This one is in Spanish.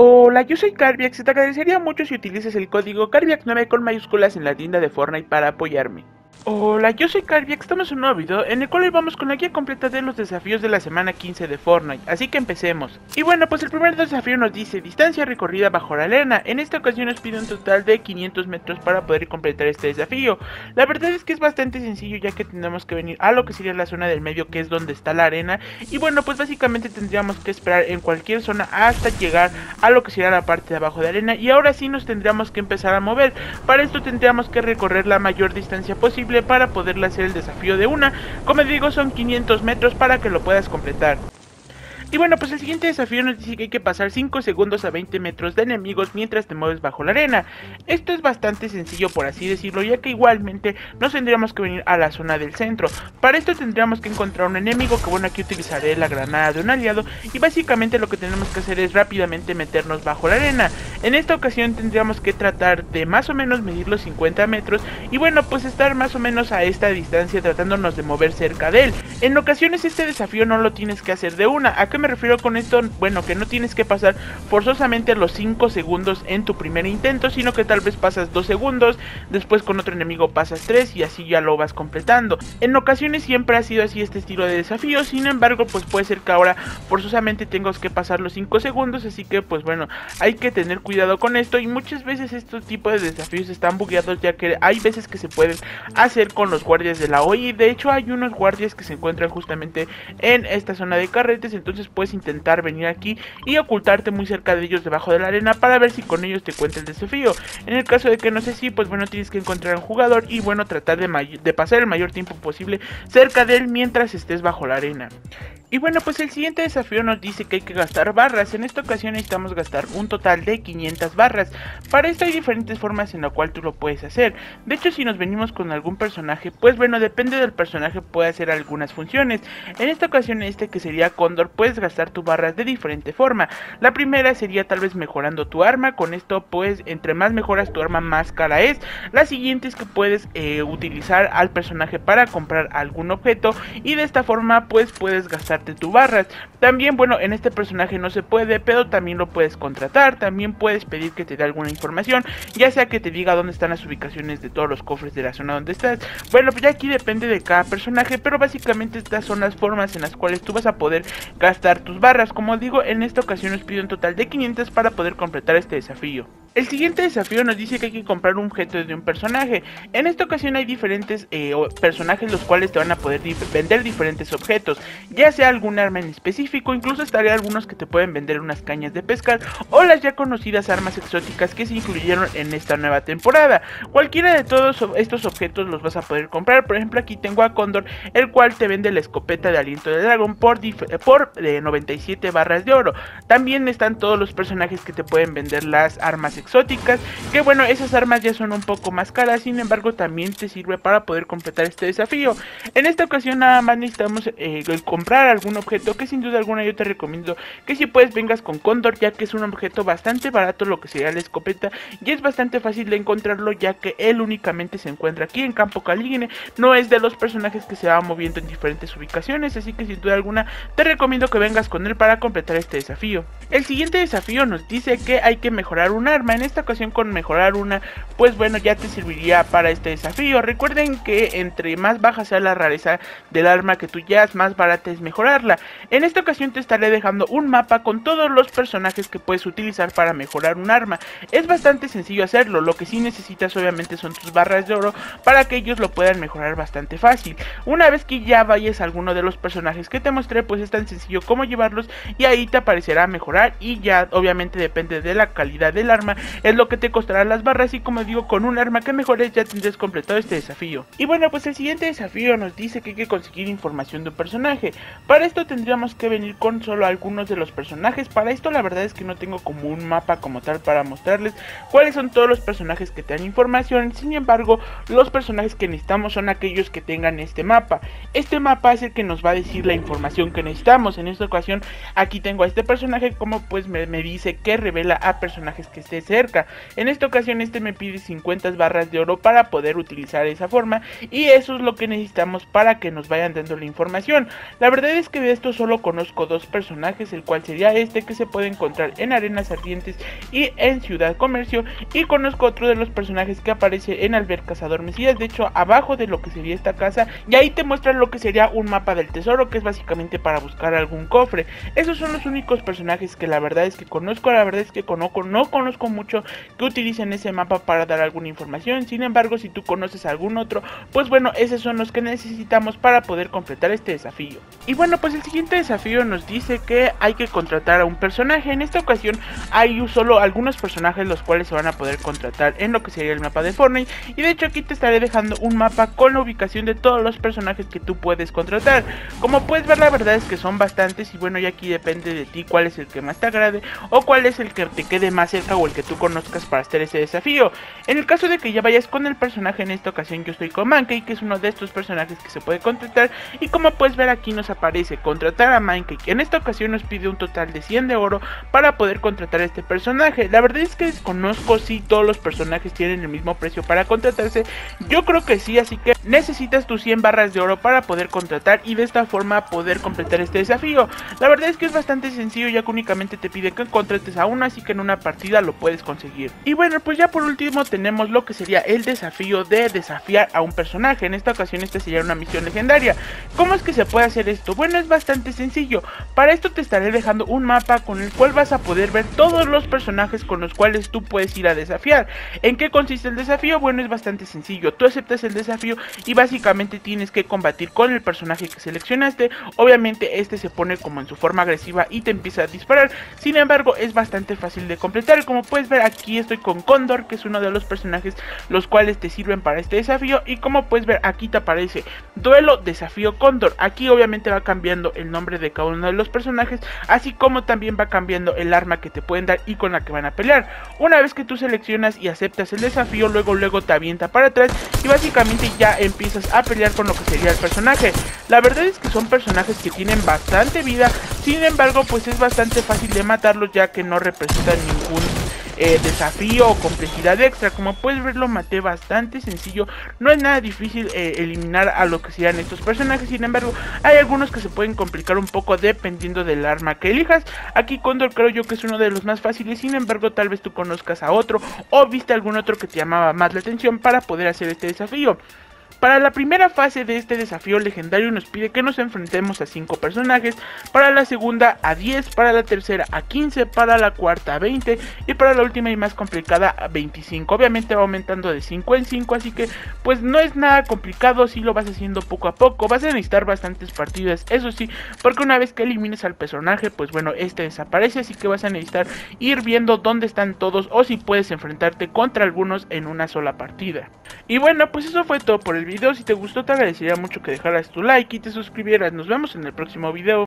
Hola, yo soy Carviax y te agradecería mucho si utilizas el código Carviax9 con mayúsculas en la tienda de Fortnite para apoyarme. Hola, yo soy Carviax, estamos en un nuevo video en el cual hoy vamos con la guía completa de los desafíos de la semana 15 de Fortnite, así que empecemos. Y bueno, pues el primer desafío nos dice distancia recorrida bajo la arena, en esta ocasión nos pide un total de 500 metros para poder completar este desafío. La verdad es que es bastante sencillo ya que tendremos que venir a lo que sería la zona del medio que es donde está la arena y bueno, pues básicamente tendríamos que esperar en cualquier zona hasta llegar a lo que sería la parte de abajo de arena y ahora sí nos tendríamos que empezar a mover. Para esto tendríamos que recorrer la mayor distancia posible para poderle hacer el desafío de una. Como digo, son 500 metros para que lo puedas completar. Y bueno, pues el siguiente desafío nos dice que hay que pasar 5 segundos a 20 metros de enemigos mientras te mueves bajo la arena. Esto es bastante sencillo por así decirlo, ya que igualmente nos tendríamos que venir a la zona del centro. Para esto tendríamos que encontrar un enemigo, que bueno, aquí utilizaré la granada de un aliado. Y básicamente lo que tenemos que hacer es rápidamente meternos bajo la arena. En esta ocasión tendríamos que tratar de más o menos medir los 50 metros. Y bueno, pues estar más o menos a esta distancia tratándonos de mover cerca de él. En ocasiones este desafío no lo tienes que hacer de una me refiero con esto? Bueno, que no tienes que pasar forzosamente los 5 segundos en tu primer intento, sino que tal vez pasas 2 segundos, después con otro enemigo pasas 3 y así ya lo vas completando. En ocasiones siempre ha sido así este estilo de desafío, sin embargo, pues puede ser que ahora forzosamente tengas que pasar los 5 segundos, así que pues bueno, hay que tener cuidado con esto y muchas veces estos tipos de desafíos están bugueados ya que hay veces que se pueden hacer con los guardias de la OI, de hecho hay unos guardias que se encuentran justamente en esta zona de carretes, entonces puedes intentar venir aquí y ocultarte muy cerca de ellos debajo de la arena para ver si con ellos te cuenta el desafío. En el caso de que no sé si, pues bueno, tienes que encontrar un jugador y bueno, tratar de, de pasar el mayor tiempo posible cerca de él mientras estés bajo la arena. Y bueno, pues el siguiente desafío nos dice que hay que gastar barras. En esta ocasión necesitamos gastar un total de 500 barras. Para esto hay diferentes formas en la cual tú lo puedes hacer. De hecho, si nos venimos con algún personaje, pues bueno, depende del personaje puede hacer algunas funciones. En esta ocasión este que sería Condor, puedes gastar tus barras de diferente forma. La primera sería tal vez mejorando tu arma. Con esto pues entre más mejoras tu arma más cara es. La siguiente es que puedes eh, utilizar al personaje para comprar algún objeto. Y de esta forma pues puedes gastar tu barras. También, bueno, en este personaje no se puede, pero también lo puedes contratar. También puedes pedir que te dé alguna información, ya sea que te diga dónde están las ubicaciones de todos los cofres de la zona donde estás. Bueno, pues ya aquí depende de cada personaje, pero básicamente estas son las formas en las cuales tú vas a poder gastar tus barras. Como digo, en esta ocasión os pido un total de 500 para poder completar este desafío. El siguiente desafío nos dice que hay que comprar un objeto de un personaje. En esta ocasión hay diferentes eh, personajes los cuales te van a poder vender diferentes objetos, ya sea algún arma en específico, incluso estaría algunos que te pueden vender unas cañas de pescar o las ya conocidas armas exóticas que se incluyeron en esta nueva temporada. Cualquiera de todos estos objetos los vas a poder comprar, por ejemplo aquí tengo a Condor, el cual te vende la escopeta de aliento de dragón por, por 97 eh, barras de oro. También están todos los personajes que te pueden vender las armas exóticas exóticas, que bueno, esas armas ya son un poco más caras, sin embargo también te sirve para poder completar este desafío. En esta ocasión nada más necesitamos eh, comprar algún objeto que sin duda alguna yo te recomiendo que si puedes vengas con Condor, ya que es un objeto bastante barato lo que sería la escopeta y es bastante fácil de encontrarlo ya que él únicamente se encuentra aquí en Campo Caligine, no es de los personajes que se va moviendo en diferentes ubicaciones, así que sin duda alguna te recomiendo que vengas con él para completar este desafío. El siguiente desafío nos dice que hay que mejorar un arma en esta ocasión con mejorar una, pues bueno, ya te serviría para este desafío. Recuerden que entre más baja sea la rareza del arma que tú llevas, más barata es mejorarla. En esta ocasión te estaré dejando un mapa con todos los personajes que puedes utilizar para mejorar un arma. Es bastante sencillo hacerlo, lo que sí necesitas obviamente son tus barras de oro para que ellos lo puedan mejorar bastante fácil. Una vez que ya vayas a alguno de los personajes que te mostré, pues es tan sencillo como llevarlos y ahí te aparecerá mejorar y ya obviamente depende de la calidad del arma es lo que te costará las barras y como digo con un arma que mejores ya tendrás completado este desafío. Y bueno pues el siguiente desafío nos dice que hay que conseguir información de un personaje. Para esto tendríamos que venir con solo algunos de los personajes. Para esto la verdad es que no tengo como un mapa como tal para mostrarles cuáles son todos los personajes que te dan información. Sin embargo los personajes que necesitamos son aquellos que tengan este mapa. Este mapa es el que nos va a decir la información que necesitamos. En esta ocasión aquí tengo a este personaje como pues me, me dice que revela a personajes que estés cerca. En esta ocasión este me pide 50 barras de oro para poder utilizar esa forma y eso es lo que necesitamos para que nos vayan dando la información. La verdad es que de esto solo conozco dos personajes, el cual sería este que se puede encontrar en Arenas Ardientes y en Ciudad Comercio y conozco otro de los personajes que aparece en Albercas Adormecidas, de hecho abajo de lo que sería esta casa y ahí te muestran lo que sería un mapa del tesoro que es básicamente para buscar algún cofre. Esos son los únicos personajes que la verdad es que conozco, la verdad es que conozco, no conozco mucho que utilicen ese mapa para dar alguna información, sin embargo si tú conoces algún otro, pues bueno, esos son los que necesitamos para poder completar este desafío. Y bueno, pues el siguiente desafío nos dice que hay que contratar a un personaje, en esta ocasión hay solo algunos personajes los cuales se van a poder contratar en lo que sería el mapa de Fortnite y de hecho aquí te estaré dejando un mapa con la ubicación de todos los personajes que tú puedes contratar. Como puedes ver la verdad es que son bastantes y bueno ya aquí depende de ti cuál es el que más te agrade o cuál es el que te quede más cerca o el que tú conozcas para hacer ese desafío. En el caso de que ya vayas con el personaje en esta ocasión yo estoy con Mankey que es uno de estos personajes que se puede contratar y como puedes ver aquí nos aparece contratar a Mankey en esta ocasión nos pide un total de 100 de oro para poder contratar a este personaje. La verdad es que desconozco si todos los personajes tienen el mismo precio para contratarse. Yo creo que sí, así que necesitas tus 100 barras de oro para poder contratar y de esta forma poder completar este desafío. La verdad es que es bastante sencillo ya que únicamente te pide que contrates a uno, así que en una partida lo puedes conseguir. Y bueno, pues ya por último tenemos lo que sería el desafío de desafiar a un personaje. En esta ocasión este sería una misión legendaria. ¿Cómo es que se puede hacer esto? Bueno, es bastante sencillo. Para esto te estaré dejando un mapa con el cual vas a poder ver todos los personajes con los cuales tú puedes ir a desafiar. ¿En qué consiste el desafío? Bueno, es bastante sencillo. Tú aceptas el desafío y básicamente tienes que combatir con el personaje que seleccionaste. Obviamente este se pone como en su forma agresiva y te empieza a disparar. Sin embargo, es bastante fácil de completar. Como ver aquí estoy con Condor, que es uno de los personajes los cuales te sirven para este desafío. Y como puedes ver aquí te aparece duelo desafío Condor. Aquí obviamente va cambiando el nombre de cada uno de los personajes, así como también va cambiando el arma que te pueden dar y con la que van a pelear. Una vez que tú seleccionas y aceptas el desafío, luego luego te avienta para atrás y básicamente ya empiezas a pelear con lo que sería el personaje. La verdad es que son personajes que tienen bastante vida, sin embargo pues es bastante fácil de matarlos ya que no representan ningún eh, desafío o complejidad extra. Como puedes ver lo maté bastante sencillo. No es nada difícil eh, eliminar a lo que sean estos personajes. Sin embargo, hay algunos que se pueden complicar un poco dependiendo del arma que elijas. Aquí Condor creo yo que es uno de los más fáciles. Sin embargo, tal vez tú conozcas a otro o viste algún otro que te llamaba más la atención para poder hacer este desafío. Para la primera fase de este desafío legendario nos pide que nos enfrentemos a 5 personajes, para la segunda a 10, para la tercera a 15, para la cuarta a 20 y para la última y más complicada a 25. Obviamente va aumentando de 5 en 5, así que pues no es nada complicado si lo vas haciendo poco a poco. Vas a necesitar bastantes partidas, eso sí, porque una vez que elimines al personaje, pues bueno, este desaparece, así que vas a necesitar ir viendo dónde están todos o si puedes enfrentarte contra algunos en una sola partida. Y bueno, pues eso fue todo por el video. Si te gustó te agradecería mucho que dejaras tu like y te suscribieras. Nos vemos en el próximo video.